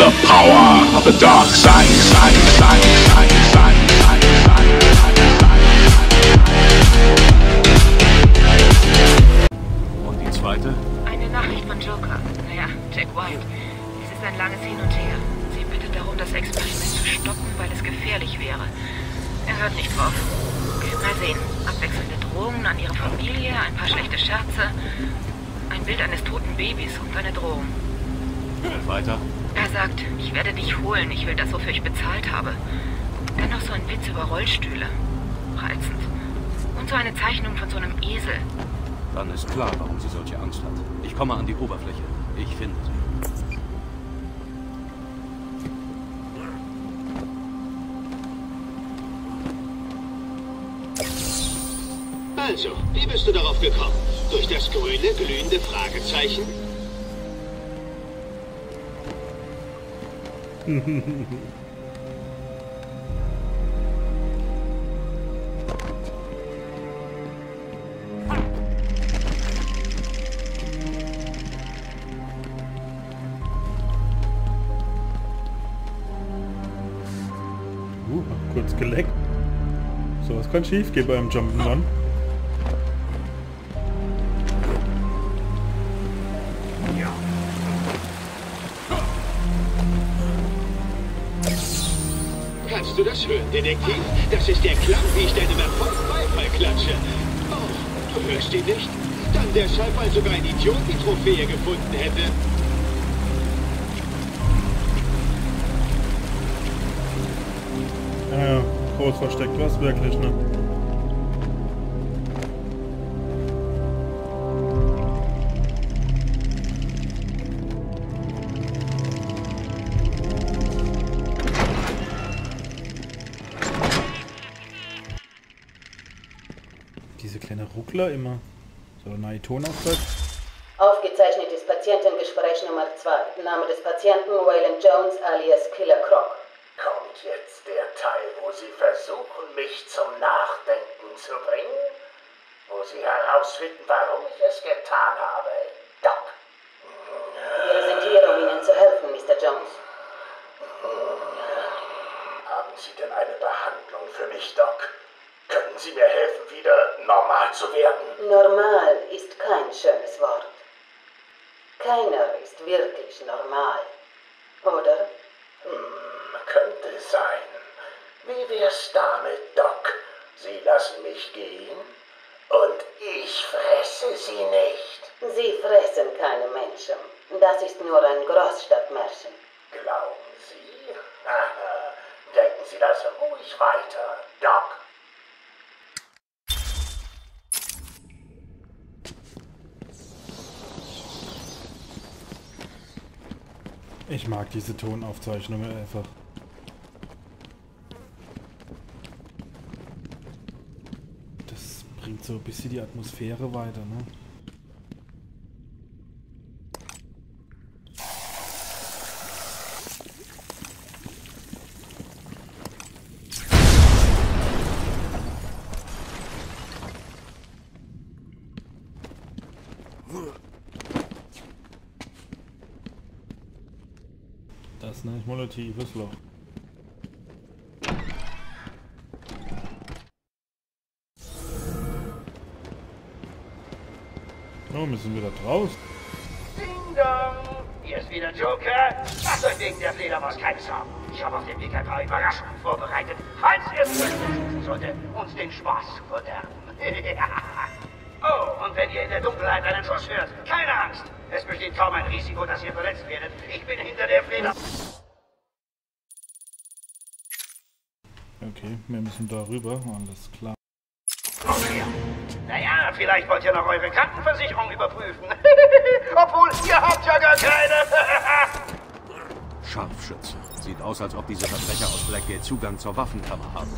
The power of the dark side, side, side, side, side. Und die zweite? Eine Nachricht von Joker. Naja, Jack White. Es ist ein langes Hin und Her. Sie bittet darum, das Experiment zu stoppen, weil es gefährlich wäre. Er hört nicht drauf. Mal sehen. Abwechselnde Drohungen an ihre Familie, ein paar schlechte Scherze, ein Bild eines toten Babys und eine Drohung. Weiter? Er sagt, ich werde dich holen, ich will das, wofür ich bezahlt habe. Dann noch so ein Witz über Rollstühle. Reizend. Und so eine Zeichnung von so einem Esel. Dann ist klar, warum sie solche Angst hat. Ich komme an die Oberfläche. Ich finde sie. Also, wie bist du darauf gekommen? Durch das grüne, glühende Fragezeichen? Uh, kurz geleckt. So, was kann schief gehen beim Jump'n'Run? Du das hören, Detektiv? Das ist der Klang, wie ich deinem Erfolg Beifall klatsche. Oh, du hörst ihn nicht? Dann deshalb, weil sogar ein Idiot die Trophäe gefunden hätte. Ja, groß versteckt was wirklich, ne? Ruckler immer. So, neue Tonauftrag. Aufgezeichnetes Patientengespräch Nummer 2. Name des Patienten Waylon Jones alias Killer Croc. Kommt jetzt der Teil, wo Sie versuchen, mich zum Nachdenken zu bringen? Wo Sie herausfinden, warum ich es getan habe, Doc? Wir sind hier, um Ihnen zu helfen, Mr. Jones. Haben Sie denn eine Behandlung für mich, Doc? Können Sie mir helfen, wieder normal zu werden? Normal ist kein schönes Wort. Keiner ist wirklich normal. Oder? Hm, könnte sein. Wie wär's damit, Doc? Sie lassen mich gehen und ich fresse Sie nicht. Sie fressen keine Menschen. Das ist nur ein Großstadtmärchen. Glauben Sie? Denken Sie das ruhig weiter, Doc. Ich mag diese Tonaufzeichnungen einfach. Das bringt so ein bisschen die Atmosphäre weiter, ne? Tiefes Loch. Oh, wir sind wieder draußen. Ding dong! Hier ist wieder Joker. Lasst euch wegen der Fledermaus keine Sorgen. Ich habe auf dem Weg ein paar Überraschungen vorbereitet, falls ihr es sollte, uns den Spaß zu verderben. oh, und wenn ihr in der Dunkelheit einen Schuss hört, keine Angst. Es besteht kaum ein Risiko, dass ihr verletzt werdet. Ich bin hinter der Fledermaus. Okay, wir müssen da rüber, alles klar. Naja, vielleicht wollt ihr noch eure Krankenversicherung überprüfen. Obwohl, ihr habt ja gar keine. Scharfschütze. Sieht aus, als ob diese Verbrecher aus Blackgate Zugang zur Waffenkammer haben.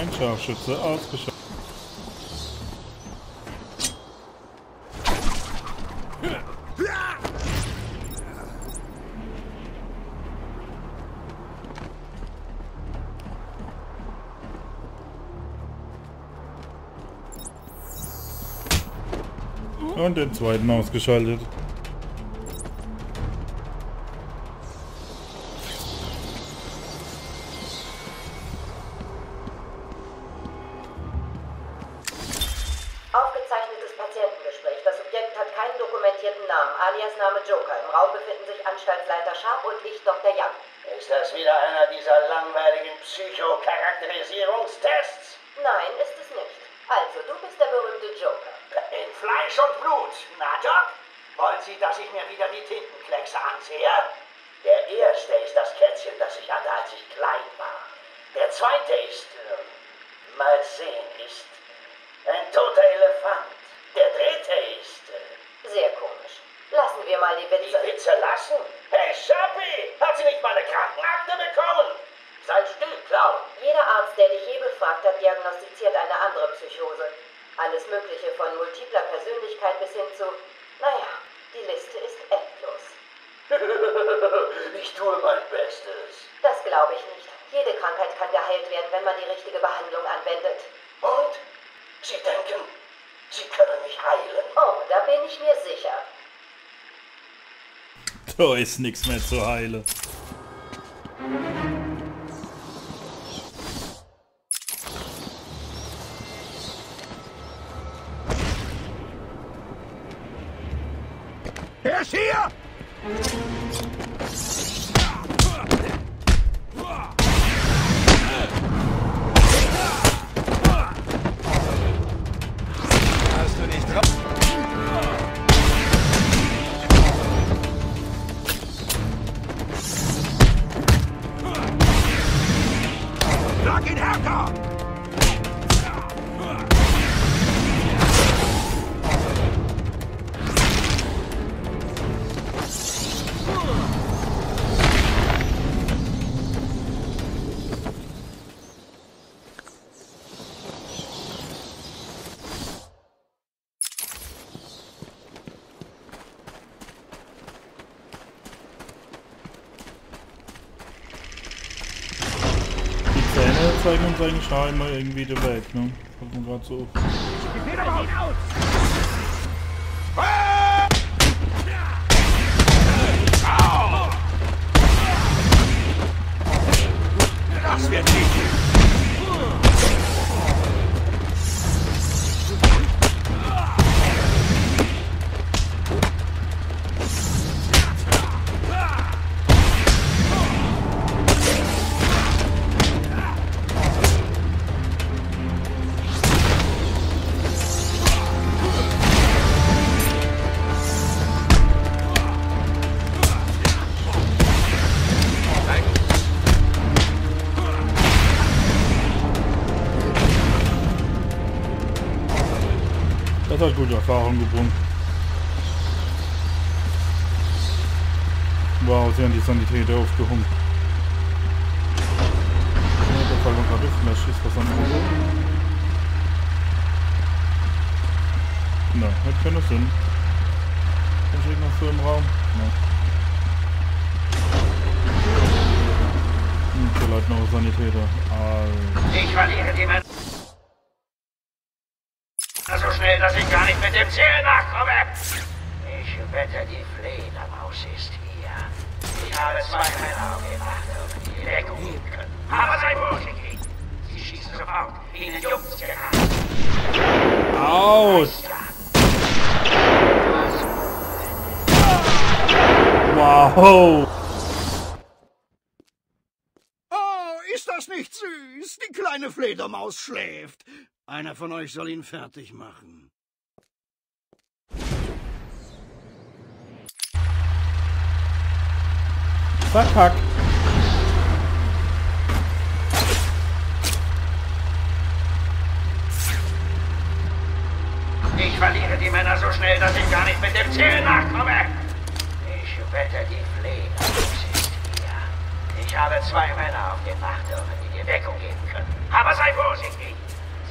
Ein Scharfschütze ausgeschaltet. Und den zweiten ausgeschaltet. Alias Name Joker. Im Raum befinden sich Anstaltsleiter Sharp und ich, Dr. Young. Ist das wieder einer dieser langweiligen Psychocharakterisierungstests? Nein, ist es nicht. Also, du bist der berühmte Joker. In Fleisch und Blut, na Doc? Wollen Sie, dass ich mir wieder die Tintenkleckse ansehe? Der erste ist das Kätzchen, das ich hatte, als ich klein war. Der zweite ist, äh, mal sehen, ist ein toter Elefant. Der dritte ist, äh, Sehr komisch. Wir mal die die Witze. Witze lassen. Hey, Schappi, hat sie nicht meine Krankenakte bekommen? Sei still, Clown. Jeder Arzt, der dich je befragt hat, diagnostiziert eine andere Psychose. Alles Mögliche von multipler Persönlichkeit bis hin zu, naja, die Liste ist endlos. ich tue mein Bestes. Das glaube ich nicht. Jede Krankheit kann geheilt werden, wenn man die richtige Behandlung anwendet. Und? Sie denken, Sie können mich heilen? Oh, da bin ich mir sicher. Da ist nichts mehr zu heilen. Er ist hier! Eigentlich schon immer irgendwie den Weg, ne? Fällt mir gerade so. Gute Erfahrung gebracht. Wow, sie haben die Sanitäter aufgehungt. Ja, da fallen gerade auf, da schießt was Auto. Na, hat keinen Sinn. Ist irgendwas so im Raum? Na. Hm, vielleicht noch Sanitäter. Alter. Ich verliere die Männer so schnell, dass ich gar mit dem Ziel nachkomme. Ich wette, die Fledermaus ist hier. Ich habe zwei Männer aufgemacht und die Deckung geben können. Aber sei vorsichtig. Sie schießen sofort. Ihnen juckt's gerade. Autsch! Wow! Oh, ist das nicht süß? Die kleine Fledermaus schläft. Einer von euch soll ihn fertig machen. Verkackt! Ich verliere die Männer so schnell, dass ich gar nicht mit dem Ziel nachkomme. Ich wette, die Fledermaus ist hier. Ich habe zwei Männer auf dem Wachturm, die dir Deckung geben können. Aber sei vorsichtig.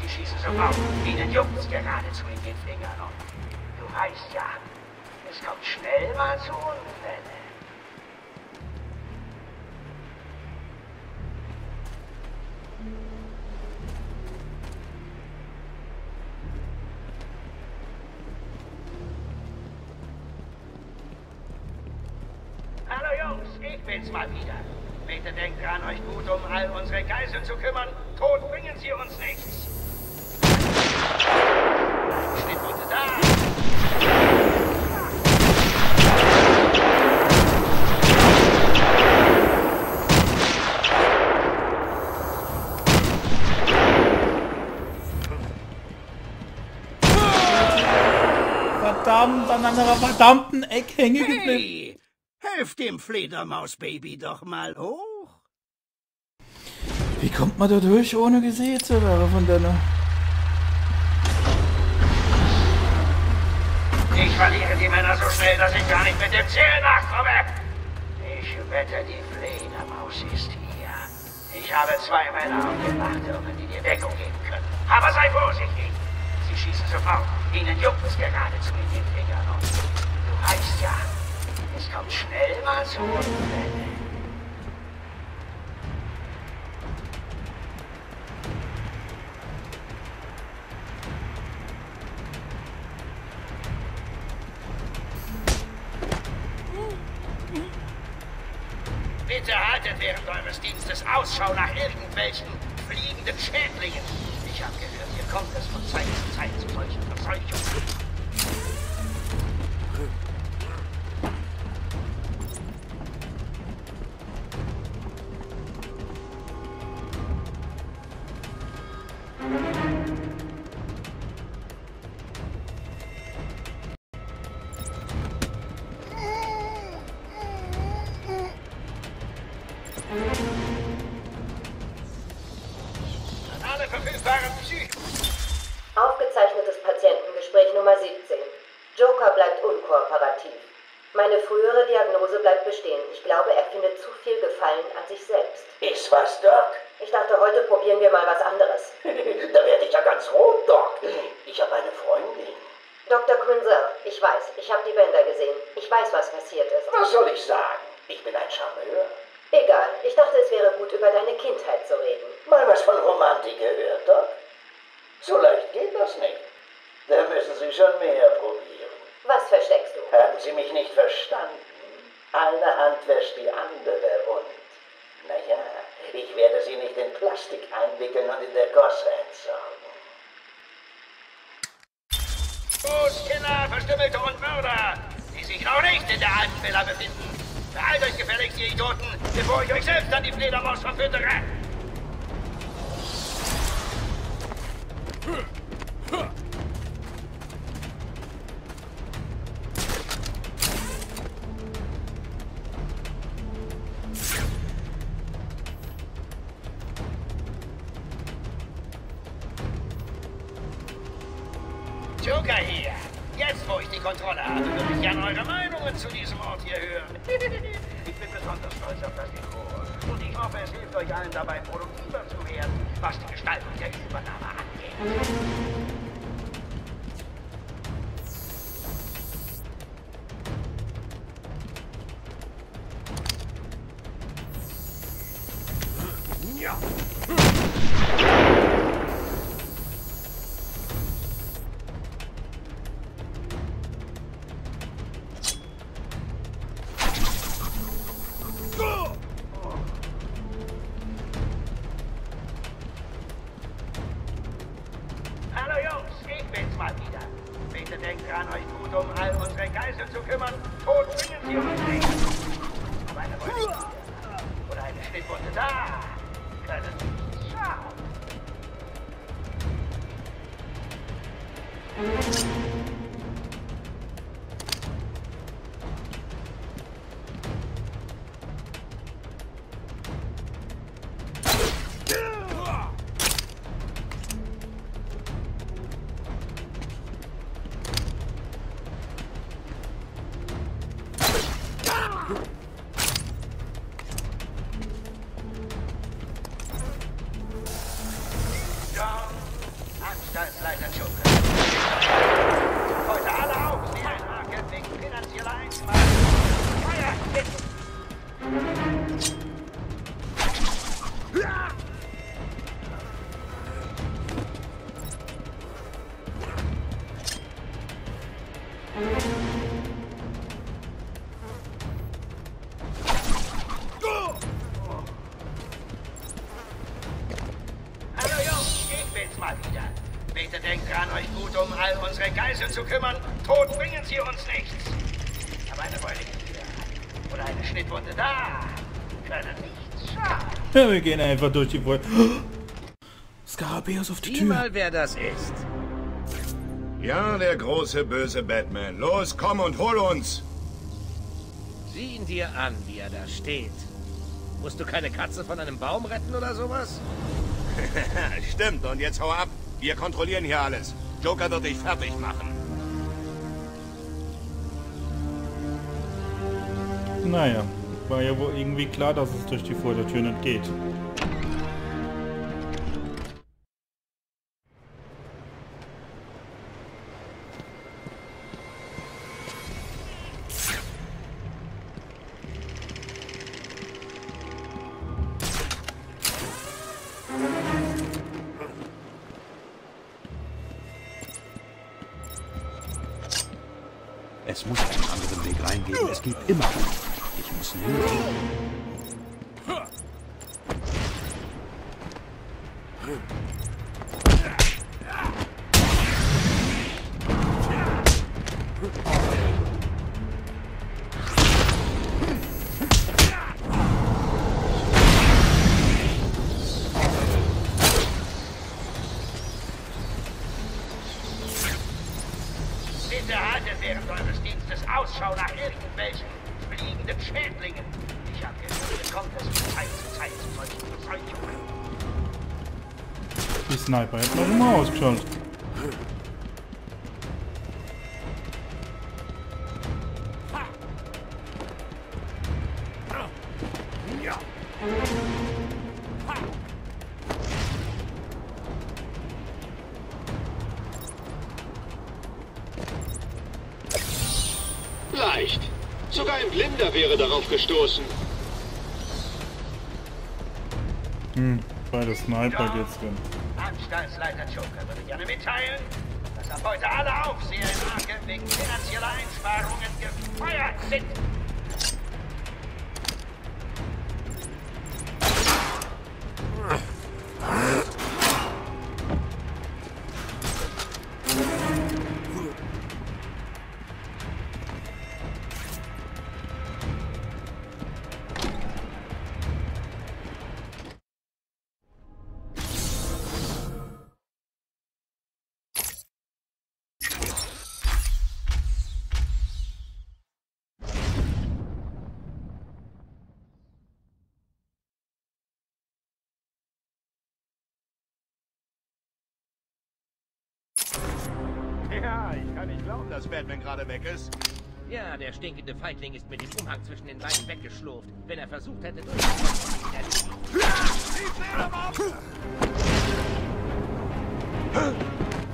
Sie schießen sofort. Ihnen juckt's geradezu in den Fingern. Und du weißt ja, es kommt schnell mal zu Unfällen. Geiseln zu kümmern. Tot bringen sie uns nichts. Schnittwunde da. Verdammt, an einer verdammten Eck hängen geblieben. Hey, helft dem Fledermausbaby doch mal hoch. Wie kommt man da durch, ohne gesehen zu werden von deiner... Ich verliere die Männer so schnell, dass ich gar nicht mit dem Ziel nachkomme. Ich wette, die Fledermaus ist hier. Ich habe zwei Männer auf dem Wachturm, die dir Deckung geben können. Aber sei vorsichtig. Sie schießen sofort. Ihnen juckt's geradezu in den Fingern. Du weißt ja, es kommt schnell mal zu Unfällen. persona ich habe die Bänder gesehen. Ich weiß, was passiert ist. Was soll ich sagen? Ich bin ein Charmeur. Egal, ich dachte, es wäre gut, über deine Kindheit zu reden. Mal was von Romantik gehört, Doc? So leicht geht das nicht. Da müssen Sie schon mehr probieren. Was versteckst du? Haben Sie mich nicht verstanden? Eine Hand wäscht die andere und... Naja, ich werde Sie nicht in Plastik einwickeln und in der Gosse entsorgen. Fußkinder, Verstümmelte und Mörder, die sich noch nicht in der alten Villa befinden. Beeilt euch gefälligst, ihr Idioten, bevor ich euch selbst an die Fledermaus verfüttere. Joker wir gehen einfach durch die Wolke. Skarabäus auf die Sieh Tür. mal, wer das ist. Ja, der große böse Batman. Los, komm und hol uns. Sieh ihn dir an, wie er da steht. Musst du keine Katze von einem Baum retten oder sowas? Stimmt, und jetzt hau ab. Wir kontrollieren hier alles. Joker wird dich fertig machen. Naja, war ja wohl irgendwie klar, dass es durch die Vordertür nicht geht. Es muss einen anderen Weg reingehen. Es geht immer. Ich is nu. Bitte hatte während eures Dienstes Ausschau nach welchen. Fliegenden Schädlingen. Ich habe gehört, ihr kommt es von Zeit zu Zeit zu solchen Verseuchungen. Die Sniper hätten noch immer ausgeschaut. Leicht. Sogar ein Blinder wäre darauf gestoßen. Hm, bei der Sniper geht's drin. Anstaltsleiter Joker würde gerne mitteilen, dass ab heute alle Aufseher in Arkham wegen finanzieller Einsparungen gefeuert sind. Ja, ich kann nicht glauben, dass Batman gerade weg ist. Ja, der stinkende Feigling ist mit dem Umhang zwischen den Beinen weggeschlurft. Wenn er versucht hätte, durchzukommen, hätte ich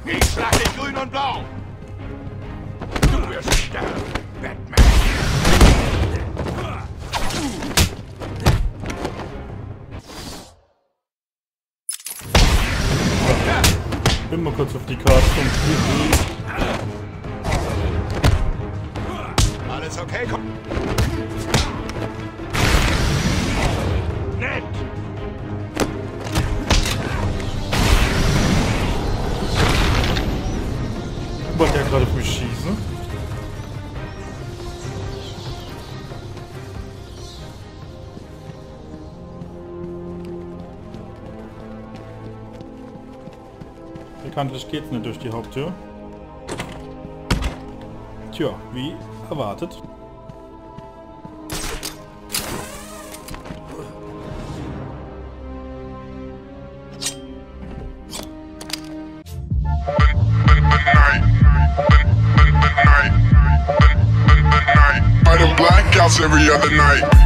ihn Ich schlag dich grün und blau. Du wirst sterben, Batman. Mal kurz auf die Karte Alles okay? Komm. Bekanntlich geht's nicht durch die Haupttür. Tja, wie erwartet. Every other night.